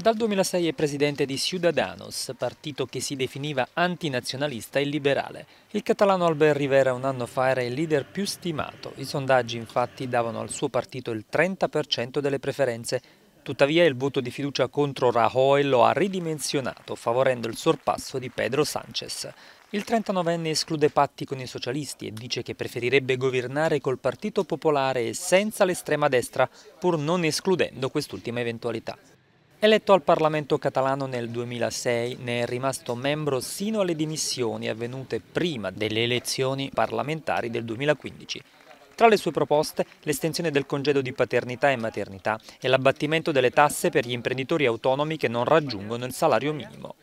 Dal 2006 è presidente di Ciudadanos, partito che si definiva antinazionalista e liberale. Il catalano Albert Rivera un anno fa era il leader più stimato. I sondaggi infatti davano al suo partito il 30% delle preferenze. Tuttavia il voto di fiducia contro Rajoy lo ha ridimensionato, favorendo il sorpasso di Pedro Sánchez. Il 39enne esclude patti con i socialisti e dice che preferirebbe governare col Partito Popolare e senza l'estrema destra, pur non escludendo quest'ultima eventualità. Eletto al Parlamento catalano nel 2006, ne è rimasto membro sino alle dimissioni avvenute prima delle elezioni parlamentari del 2015. Tra le sue proposte l'estensione del congedo di paternità e maternità e l'abbattimento delle tasse per gli imprenditori autonomi che non raggiungono il salario minimo.